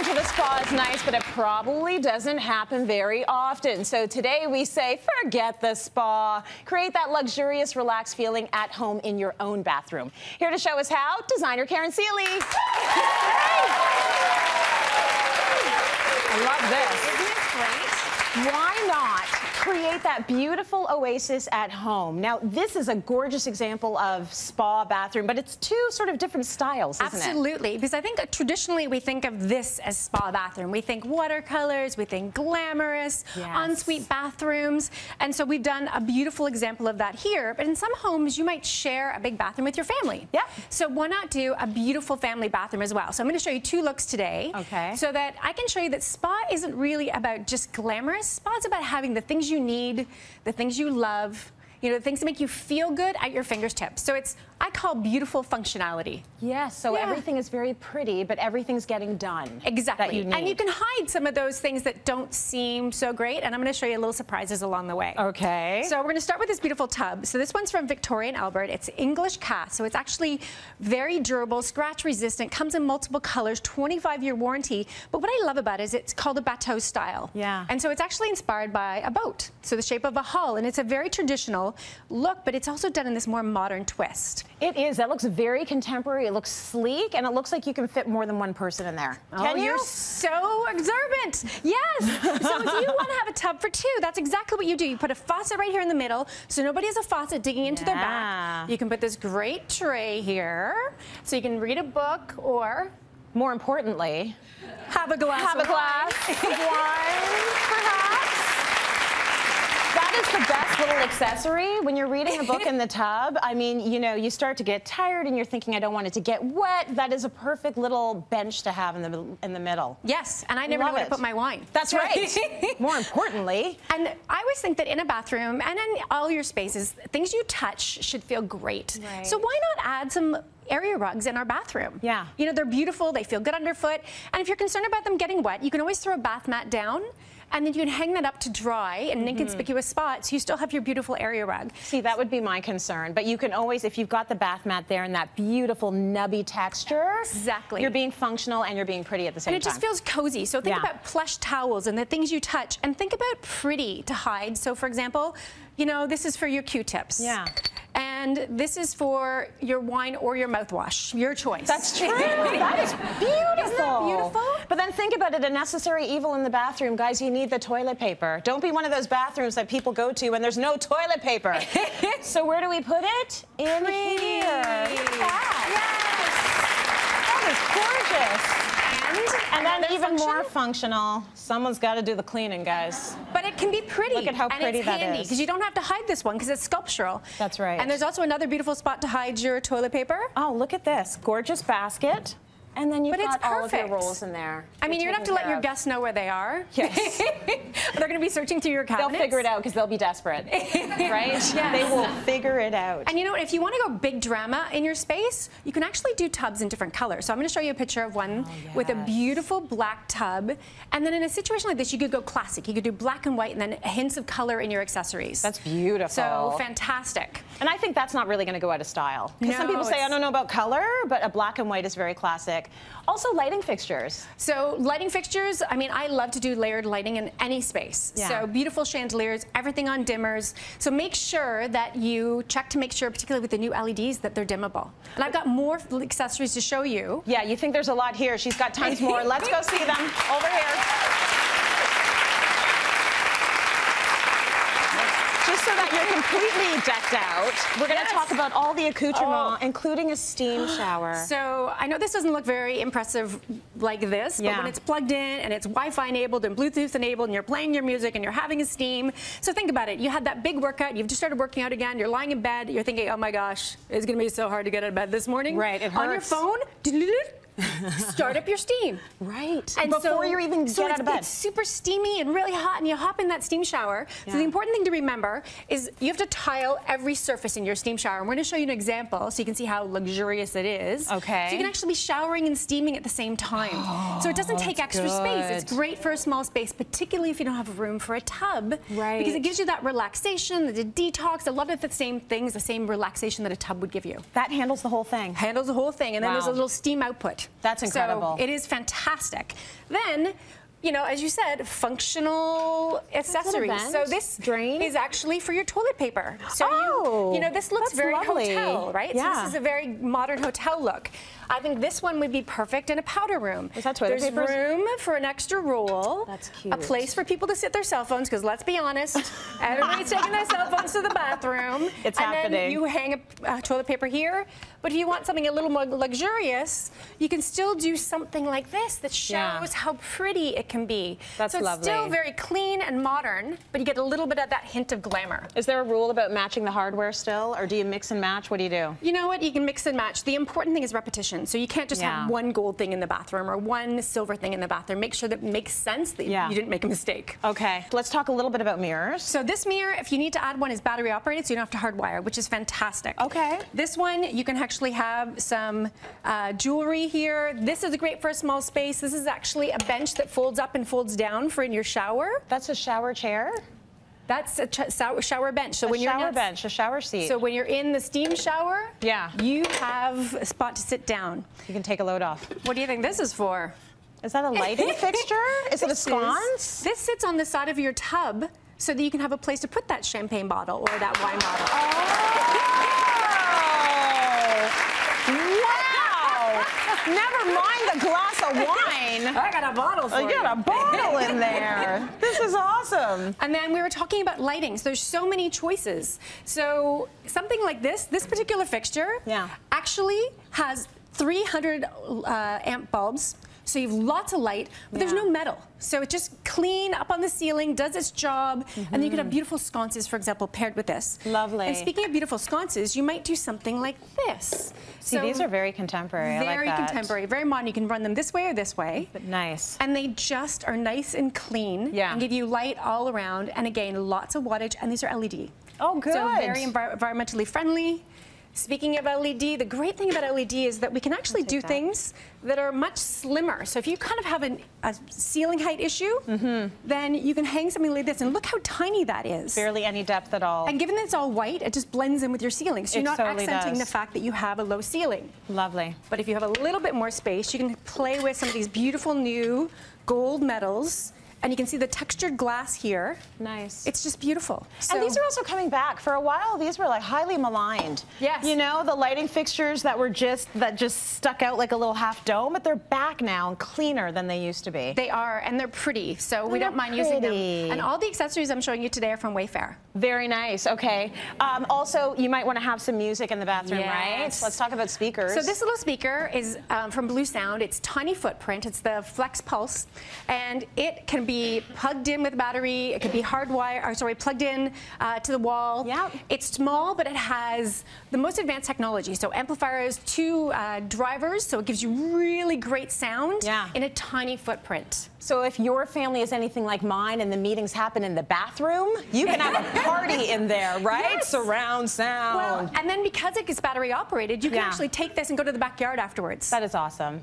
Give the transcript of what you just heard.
Going to the spa is nice, but it probably doesn't happen very often. So today we say, forget the spa. Create that luxurious, relaxed feeling at home in your own bathroom. Here to show us how, designer Karen Sealy. I love this. Isn't it great? Why not create that beautiful oasis at home. Now, this is a gorgeous example of spa bathroom, but it's two sort of different styles, isn't Absolutely, it? Absolutely, because I think traditionally we think of this as spa bathroom. We think watercolors, we think glamorous, yes. ensuite bathrooms, and so we've done a beautiful example of that here, but in some homes you might share a big bathroom with your family. Yeah. So why not do a beautiful family bathroom as well? So I'm going to show you two looks today. Okay. So that I can show you that spa isn't really about just glamorous. Spa is about having the things you need, the things you love, you know, the things that make you feel good at your fingertips. So it's I call beautiful functionality. Yes, so yeah. everything is very pretty, but everything's getting done. Exactly. You and you can hide some of those things that don't seem so great, and I'm going to show you a little surprises along the way. Okay. So we're going to start with this beautiful tub. So this one's from Victoria and Albert. It's English cast, so it's actually very durable, scratch resistant, comes in multiple colors, 25 year warranty. But what I love about it is it's called a bateau style. Yeah. And so it's actually inspired by a boat, so the shape of a hull, and it's a very traditional look, but it's also done in this more modern twist. It is. That looks very contemporary. It looks sleek, and it looks like you can fit more than one person in there. Oh, can you? You're so observant. Yes. so if you want to have a tub for two, that's exactly what you do. You put a faucet right here in the middle, so nobody has a faucet digging into yeah. their back. You can put this great tray here, so you can read a book or, more importantly, have a glass have of a glass of wine, perhaps that is the best little accessory when you're reading a book in the tub. I mean, you know, you start to get tired and you're thinking, I don't want it to get wet. That is a perfect little bench to have in the in the middle. Yes, and I never Love know where to put my wine. That's right. More importantly. And I always think that in a bathroom and in all your spaces, things you touch should feel great. Right. So why not add some area rugs in our bathroom. Yeah. You know, they're beautiful, they feel good underfoot. And if you're concerned about them getting wet, you can always throw a bath mat down and then you can hang that up to dry in an mm -hmm. inconspicuous spot so you still have your beautiful area rug. See, that would be my concern. But you can always, if you've got the bath mat there and that beautiful nubby texture, exactly. you're being functional and you're being pretty at the same time. And it time. just feels cozy. So think yeah. about plush towels and the things you touch and think about pretty to hide. So for example, you know, this is for your Q-tips. Yeah. And this is for your wine or your mouthwash, your choice. That's true. that is beautiful. Isn't that beautiful? But then think about it, a necessary evil in the bathroom. Guys, you need the toilet paper. Don't be one of those bathrooms that people go to and there's no toilet paper. so where do we put it? In Pretty. here. That is gorgeous. And then even more functional, someone's got to do the cleaning, guys. But it can be pretty. Look at how pretty and it's that handy, Because you don't have to hide this one because it's sculptural. That's right. And there's also another beautiful spot to hide your toilet paper. Oh, look at this. Gorgeous basket. And then you've but got all of your rolls in there. I mean, you're going to have to let your guests know where they are. Yes. They're going to be searching through your cabinets. They'll figure it out because they'll be desperate, right? Yes. They will figure it out. And you know what? If you want to go big drama in your space, you can actually do tubs in different colors. So I'm going to show you a picture of one oh, yes. with a beautiful black tub. And then in a situation like this, you could go classic. You could do black and white and then hints of color in your accessories. That's beautiful. So fantastic. And I think that's not really going to go out of style. Because no, some people say, I don't know about color, but a black and white is very classic. Also, lighting fixtures. So lighting fixtures, I mean, I love to do layered lighting in any space. Yeah. So beautiful chandeliers, everything on dimmers. So make sure that you check to make sure, particularly with the new LEDs, that they're dimmable. And I've got more accessories to show you. Yeah, you think there's a lot here. She's got tons more. Let's go see them over here. So that you're completely decked out, we're going to yes. talk about all the accoutrement, oh. including a steam shower. So I know this doesn't look very impressive like this, yeah. but when it's plugged in and it's Wi-Fi enabled and Bluetooth enabled and you're playing your music and you're having a steam. So think about it. You had that big workout. You've just started working out again. You're lying in bed. You're thinking, oh my gosh, it's going to be so hard to get out of bed this morning. Right. It hurts. On your phone, start up your steam. Right. And before so, you even so get out of bed. It's super steamy and really hot, and you hop in that steam shower. Yeah. So the important thing to remember is you have to tile every surface in your steam shower. And we're going to show you an example so you can see how luxurious it is. Okay. So you can actually be showering and steaming at the same time. Oh, so it doesn't oh, take extra good. space. It's great for a small space, particularly if you don't have room for a tub. Right. Because it gives you that relaxation, the detox, a lot of the same things, the same relaxation that a tub would give you. That handles the whole thing. Handles the whole thing. And then there's a little steam output. That's incredible. So it is fantastic. Then you know, as you said, functional accessories. So this drain is actually for your toilet paper. So oh, you, you oh, know, this looks very lovely. hotel, right? Yeah. So this is a very modern hotel look. I think this one would be perfect in a powder room. Is that toilet There's room for an extra roll. That's cute. A place for people to sit their cell phones, because let's be honest, everybody's taking their cell phones to the bathroom. It's and happening. then you hang a uh, toilet paper here. But if you want something a little more luxurious, you can still do something like this that shows Yeah. how pretty it can be. That's so it's lovely. still very clean and modern, but you get a little bit of that hint of glamour. Is there a rule about matching the hardware still, or do you mix and match? What do you do? You know what? You can mix and match. The important thing is repetition. So you can't just Yeah. have one gold thing in the bathroom or one silver thing in the bathroom. Make sure that makes sense that Yeah. you didn't make a mistake. Okay, let's talk a little bit about mirrors. So this mirror, if you need to add one, is battery operated, so you don't have to hardwire, which is fantastic. Okay. This one, you can actually have some uh, jewelry here. This is great for a small space. This is actually a bench that folds up and folds down for in your shower. That's a shower chair? That's a shower- bench. So a when you're shower in- bench, a shower seat. So when you're in the steam shower, Yeah. you have a spot to sit down. you can take a load off. What do you think this is for? Is that a lighting fixture? Is it a sconce? This sits on the side of your tub so that you can have a place to put that champagne bottle or that wine bottle. Oh! Wow! Never mind the glass of wine. I got a bottle for I got a bottle in there. This is awesome. And then we were talking about lighting. So there's so many choices. So something like this, this particular fixture, Yeah. actually has 300 uh, amp bulbs. So you have lots of light, but there's no metal. So it's just clean up on the ceiling, does its job, and then you can have beautiful sconces, for example, paired with this. Lovely. And speaking of beautiful sconces, you might do something like this. See, these are very contemporary. Like very that. contemporary, very modern. You can run them this way or this way. But nice. And they just are nice and clean Yeah. and give you light all around. And again, lots of wattage, and these are LED. Oh, good. So very envi- environmentally friendly. Speaking of LED, the great thing about LED is that we can actually do that. things that are much slimmer. So if you kind of have an, a ceiling height issue, Mm-hmm. then you can hang something like this, and look how tiny that is. Barely any depth at all. And given that it's all white, it just blends in with your ceiling. So It you're not totally accenting does. the fact that you have a low ceiling. Lovely. But if you have a little bit more space, you can play with some of these beautiful new gold metals. And you can see the textured glass here. Nice. It's just beautiful. and these are also coming back. For a while, these were like highly maligned. Yes. You know, the lighting fixtures that were just that just stuck out like a little half dome, but they're back now and cleaner than they used to be. They are, and they're pretty, so we don't mind using pretty. them. And all the accessories I'm showing you today are from Wayfair. Very nice. Okay. Um, also, you might want to have some music in the bathroom, Yes. right? Let's talk about speakers. So this little speaker is um, from Bluesound. It's tiny footprint. It's the Flex Pulse, and it can be plugged in with battery. It could be hardwired, or sorry, plugged in uh, to the wall. Yep. It's small, but it has the most advanced technology. So amplifiers, two uh, drivers, so it gives you really great sound Yeah. in a tiny footprint. So if your family is anything like mine and the meetings happen in the bathroom, you can have a party in there, right? Yes. Surround sound. Well, and then because it is battery operated, you can Yeah. actually take this and go to the backyard afterwards. that is awesome.